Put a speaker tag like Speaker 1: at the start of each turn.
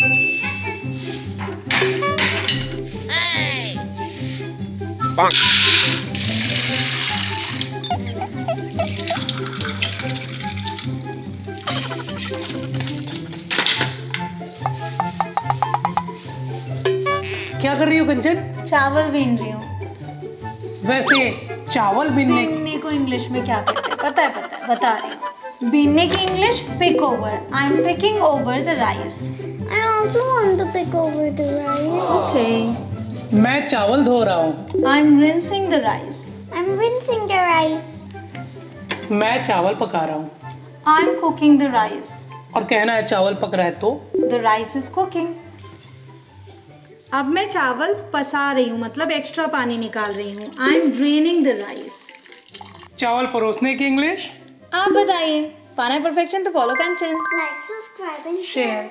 Speaker 1: क्या कर रही हो कंचन?
Speaker 2: चावल बीन रही हूँ।
Speaker 1: वैसे चावल बीनने
Speaker 2: बीनने को इंग्लिश में क्या कहते हैं? पता है पता है बता रही हूँ। बीनने की English pick over I am picking over the rice
Speaker 3: I also want to pick over the rice.
Speaker 2: Okay
Speaker 1: मैं चावल धो रहा हूँ।
Speaker 2: I am rinsing the rice
Speaker 3: I'm rinsing the rice.
Speaker 1: मैं चावल पका रहा हूँ।
Speaker 2: I am cooking the rice
Speaker 1: और कहना है चावल पक रहा है तो?
Speaker 2: द राइस इज़ कुकिंग अब मैं चावल पसा रही हूँ मतलब एक्स्ट्रा पानी निकाल रही हूँ। I am draining the rice
Speaker 1: चावल परोसने की इंग्लिश
Speaker 2: आप बताइए। पाना परफेक्शन तो follow Kanchan
Speaker 3: channel. Like subscribe and
Speaker 2: share